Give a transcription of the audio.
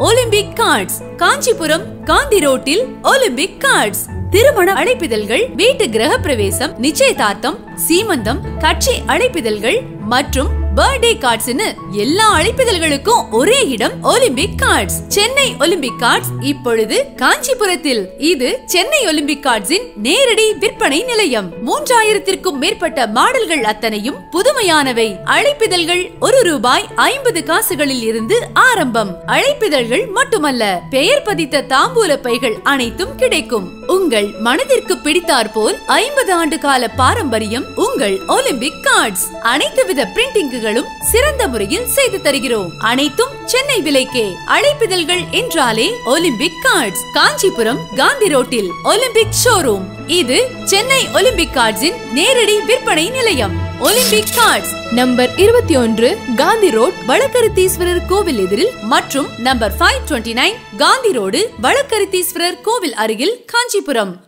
Olympic cards Kanchipuram Gandhi ரோட்டில் Olympic cards திருமண அழைப்பிதழ்கள் வீட்டு கிரக பிரவேசம் நிச்சயதார்த்தம் சீமந்தம் கட்சி அழைப்பிதழ்கள் மற்றும் பர்த்டே கார்ட்ஸ்னு எல்லா அழைப்பிதழ்களுக்கும் ஒரே இடம் Olympic cards Chennai Olympic cards இப்பொழுது காஞ்சிபுரத்தில். இது சென்னை ஒலிம்பிக் கார்ட்ஸின் நேரடி விற்பனை நிலையம். மூன்றாயிரத்திற்கும் மேற்பட்ட மாடல்கள் அத்தனையும் புதுமையானவை. அழைப்பிதழ்கள் ஒரு ரூபாய் ஐம்பது காசுகளில் இருந்து ஆரம்பம். அழைப்பிதழ்கள் மட்டுமல்ல பெயர் பதித்த தாம்பூல பைகள் அனைத்தும் கிடைக்கும். உங்கள் மனதிற்கு பிடித்தார் போல் ஐம்பது ஆண்டு கால பாரம்பரியம் உங்கள் ஒலிம்பிக் கார்ட்ஸ். அனைத்து வித பிரிண்டிங்குகளும் சிறந்த முறையில் செய்து தருகிறோம். அனைத்தும் சென்னை விலைக்கே. அழைப்பிதழ்கள் என்றாலே ஒலிம்பிக் கார்ட்ஸ். காஞ்சிபுரம் காந்தி ரோட்டில் ஒலிம்பிக் ஷோரூம். இது சென்னை ஒலிம்பிக் கார்ட்ஸின் நேரடி விற்பனை நிலையம். ஒலிம்பிக் கார்ட்ஸ் நம்பர் இருபத்தி ஒன்று காந்தி ரோட் வழக்கருத்தீஸ்வரர் கோவில் எதிரில் மற்றும் number five twenty nine Gandhi road Vazhakkarutheeswarar கோவில் அருகில் காஞ்சிபுரம்.